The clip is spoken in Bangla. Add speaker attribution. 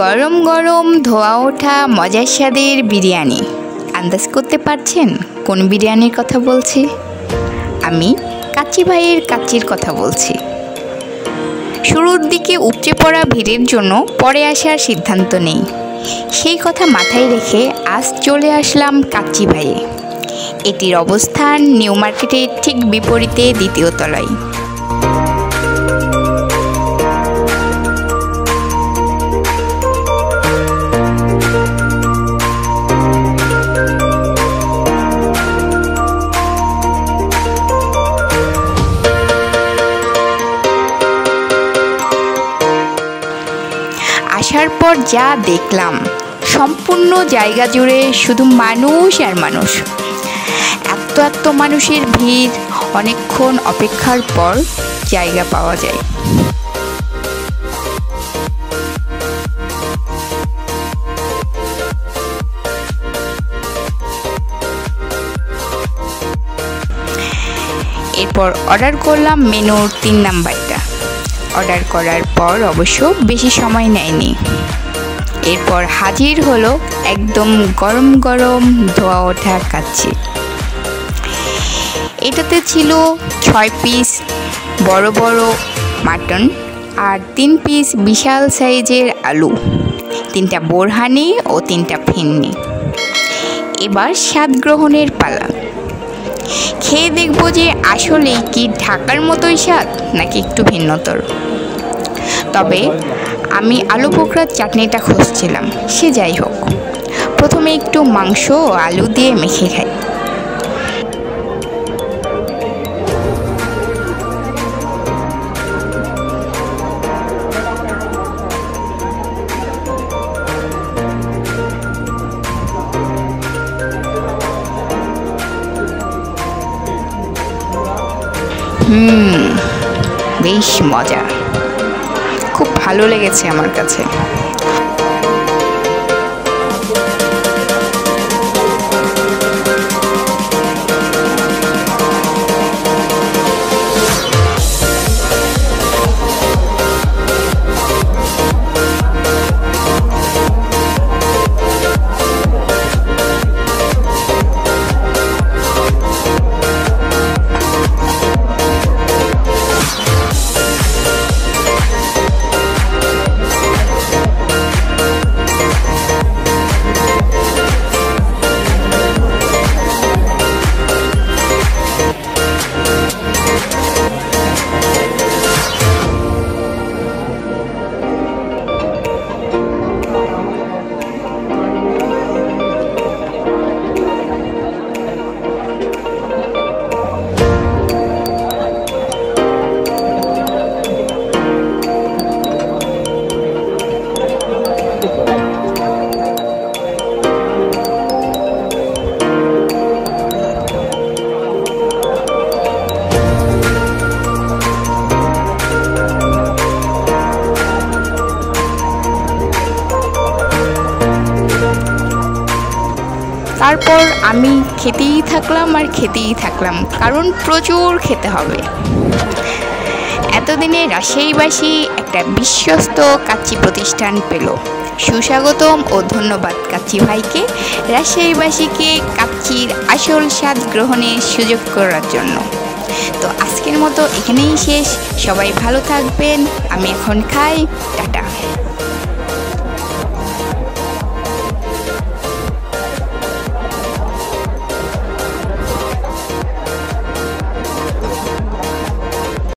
Speaker 1: গরম গরম ধোয়া ওঠা মজার স্বাদের বিরিয়ানি। আন্দাজ করতে পারছেন কোন বিরিয়ানির কথা বলছি? আমি কাচ্চি ভাইয়ের কাচ্চির কথা বলছি। শুরুর দিকে উপচে পড়া ভিড়ের জন্য পরে আসার সিদ্ধান্ত নেই। সেই কথা মাথায় রেখে আজ চলে আসলাম কাচ্চি ভাইয়ে। এটির অবস্থান নিউ মার্কেটের ঠিক বিপরীতে দ্বিতীয় তলায়। যা দেখলাম। সম্পূর্ণ জায়গা জুড়ে শুধু মানুষ আর মানুষ। এত এত মানুষের ভিড়, অনেকক্ষণ অপেক্ষার পর জায়গা পাওয়া যায়। এরপর অর্ডার করলাম মেনুর তিন নাম্বারটা অর্ডার করার পর অবশ্য বেশি সময় নেয়নি। এরপর হাজির হলো একদম গরম গরম ধোয়া ওঠা কাচ্ছি এটাতে ছিল ছয় পিস বড় বড় মাটন আর তিন পিস বিশাল সাইজের আলু, তিনটা বোরহানি ও তিনটা ফিন্নি। এবার স্বাদ গ্রহণের পালা। খেয়ে দেখব যে আসলেই কি ঢাকার মতোই স্বাদ নাকি একটু ভিন্নতর। তবে আমি আলু পোকরার চাটনিটা খুঁজছিলাম। সে যাই হোক, প্রথমে একটু মাংস ও আলু দিয়ে মেখে খাই। হুম, বেশ মজা। খুব ভালো লেগেছে আমার কাছে। তারপর আমি খেতেই থাকলাম আর খেতেই থাকলাম, কারণ প্রচুর খেতে হবে। এতদিনে রাজশাহীবাসী একটা বিশ্বস্ত কাচ্চি প্রতিষ্ঠান পেল। সুস্বাগতম ও ধন্যবাদ কাচ্চি ভাইকে, রাজশাহীবাসীকে কাচ্চির আসল স্বাদ গ্রহণের সুযোগ করার জন্য। তো আজকের মতো এখানেই শেষ, সবাই ভালো থাকবেন, আমি এখন খাই, টাটা।